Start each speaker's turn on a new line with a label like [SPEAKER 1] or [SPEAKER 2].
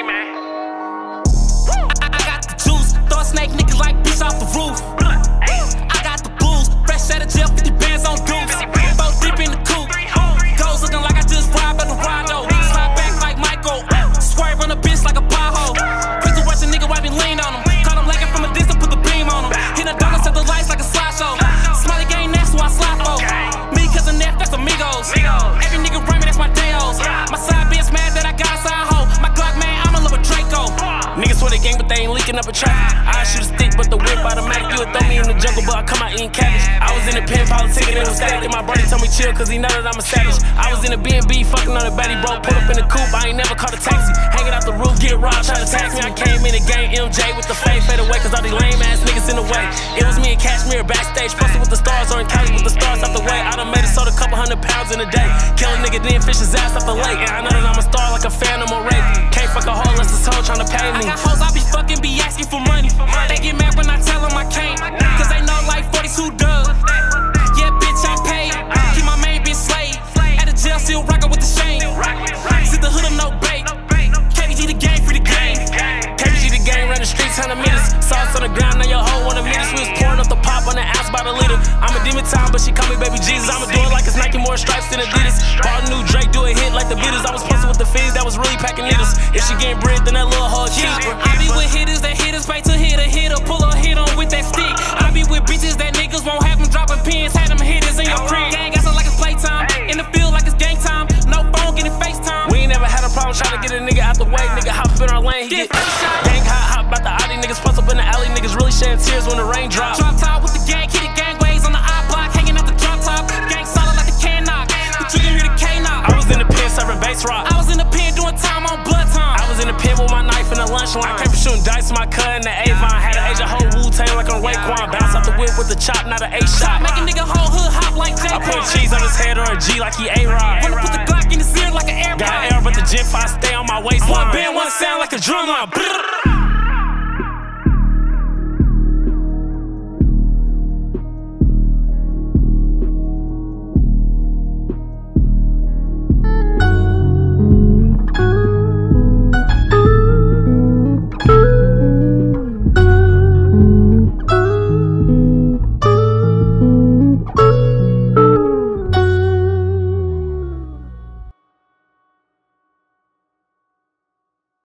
[SPEAKER 1] man. I, I got the juice, throw a snake niggas like bitch off the
[SPEAKER 2] roof. Swear they gang, but they ain't leaking up a traffic. I shoot a stick, but the whip automatic. You would throw me in the jungle, but I come out eating cabbage. I was in the pen, politicking, it was static. My brother told me chill, cause he know that I'm a savage. I was in the B&B, fucking on a baddie, bro. Pull up in the coupe, I ain't never caught a taxi. Hanging out the roof, get robbed, try to tax me. I came in the game, MJ with the fade, fade away, cause all these lame ass niggas in the way. It was me and Cashmere backstage, posted with the stars, or in Cali with the stars out the way. I done made it sold a couple hundred pounds in a day. Kill a nigga, then fish his ass off the lake. And I know that I'm a star like a phantom or rape. Can't fuck a hoe unless this hoe tryna pay
[SPEAKER 1] I
[SPEAKER 2] me.
[SPEAKER 1] got hoes, I be fucking, be asking for money. They get mad when I tell them I can't. Cause they know like 42 dub. Yeah, bitch, I'm paid. Keep my main bitch slave. At the jail, still rockin' with the shame. See the hood, I'm no bait. KBG the game, free the game.
[SPEAKER 2] KBG the game, run the streets, 100 meters. Sauce on the ground, now your hoe wanna meet us. We was pouring up the pop on the ass by the liter. I'm a demon time, but she call me baby Jesus. I'ma do it like it's Nike, more stripes than Adidas. Bought a new Drake, do a hit like packing needles. If she getting bread, then that little hoe a keeper.
[SPEAKER 1] I be with hitters that hitters pay to hit a hitter. Pull a hit on with that stick. I be with bitches that niggas won't have them dropping pins. Had them hitters in your crib. Gang got like it's playtime. In the field like it's game time. No phone, getting FaceTime.
[SPEAKER 2] We ain't never had a problem trying to get a nigga out the way. Nigga hop in our lane, he
[SPEAKER 1] Get
[SPEAKER 2] get
[SPEAKER 1] shot.
[SPEAKER 2] gang hot, hop about the Audi. Niggas post up in the alley, niggas really shedding tears when the rain drop.
[SPEAKER 1] Drop top with the gang, hit it gangways on the I block, hanging out the drop top. Gang solid like the can knock. But you can hear the K knock.
[SPEAKER 2] I was in the pen serving bass rock.
[SPEAKER 1] I was in the pen doing time on blood time.
[SPEAKER 2] I was in the pen with my knife in the lunch line. I came from shooting dice with my cut in the Avon. Had an age of whole Wu Tang like I'm Raekwon. Bounce out the whip with the chop, not an A shot.
[SPEAKER 1] Make a nigga whole hood hop like J.
[SPEAKER 2] I put cheese on his head or a G like he A Rod.
[SPEAKER 1] Wanna put the Glock in his ear like an
[SPEAKER 2] Got air, but the Gen 5 stay on my waistline.
[SPEAKER 1] One band, one sound like a drum line.